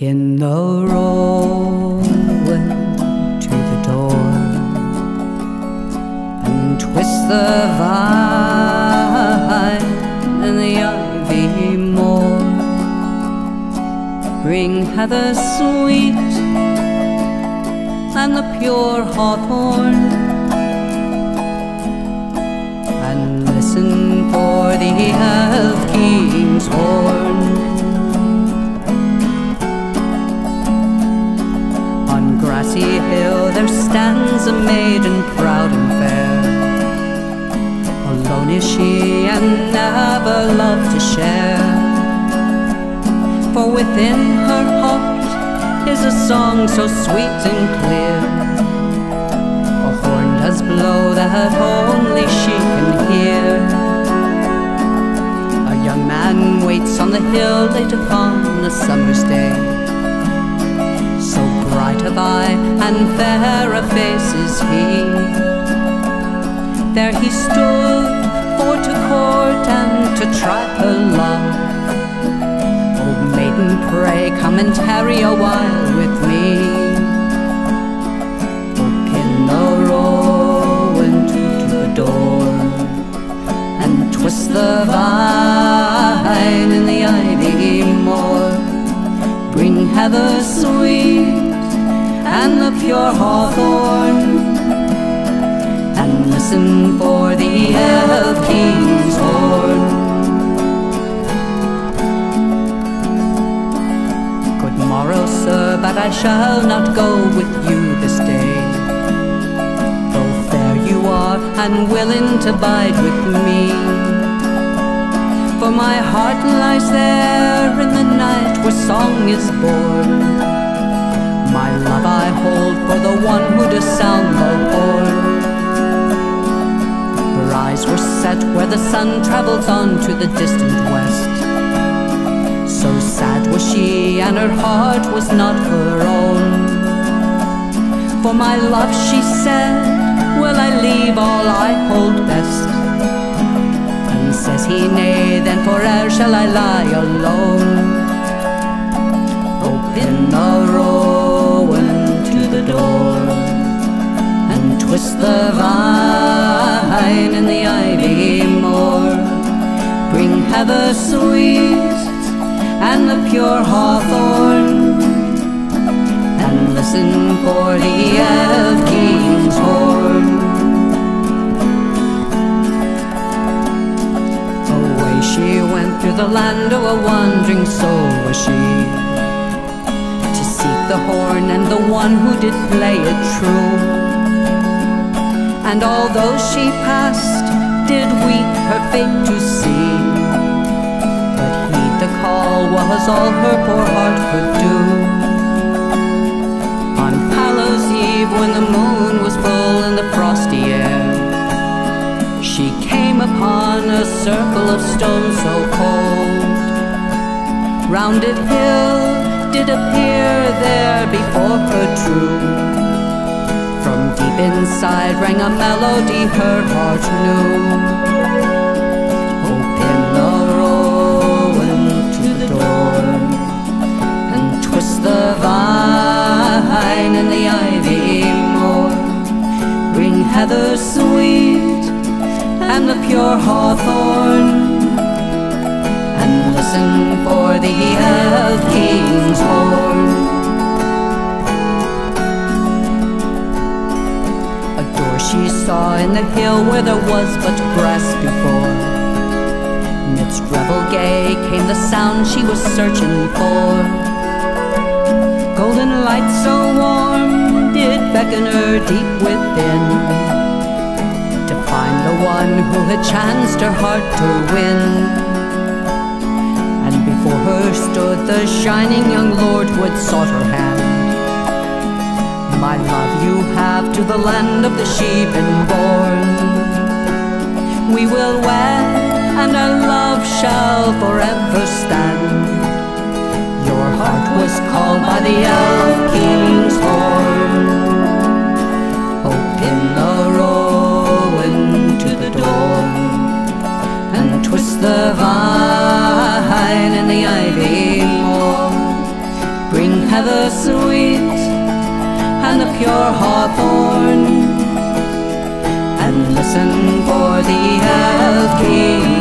Pin the rowan to the door and twist the vine and the ivy more. Bring heather sweet and the pure hawthorn and listen for the elf king's horn. Stands a maiden proud and fair. Alone is she and never loved to share. For within her heart is a song so sweet and clear. A horn does blow that only she can hear. A young man waits on the hill late upon a summer's day. So bright of eye and fairer faces he. There he stood for to court and to try her love. Oh, maiden, pray come and tarry a while with me. Open the rowan to the door and twist the vine in the ivy more. Bring heather sweet and the pure hawthorn and listen for the elf king's horn. Good morrow, sir, but I shall not go with you this day. Though fair you are and willing to bide with me. For my heart lies there in the night where song is born. One who does sound horn. Her eyes were set where the sun travels on to the distant west. So sad was she, and her heart was not her own. For my love, she said, will I leave all I hold best? And says he, nay, then forever shall I lie alone. Open the rowan and the pure hawthorn and listen for the elf king's horn. Away she went through the land, oh, a wandering soul was she to seek the horn and the one who did play it true. And although she passed, did weep her fate to see. Was all her poor heart could do. On Hallows Eve, when the moon was full in the frosty air, she came upon a circle of stones so cold. Rounded hill did appear there before her true. From deep inside rang a melody her heart knew. Pure hawthorn and listen for the elf king's horn. A door she saw in the hill where there was but grass before. Midst revel gay came the sound she was searching for. Golden light so warm did beckon her deep within one who had chanced her heart to win. And before her stood the shining young lord who had sought her hand. My love you have to the land of the sheep and born. We will wed, and our love shall forever stand. Twist the vine and the ivy more. Bring heather sweet and the pure hawthorn. And listen for the elk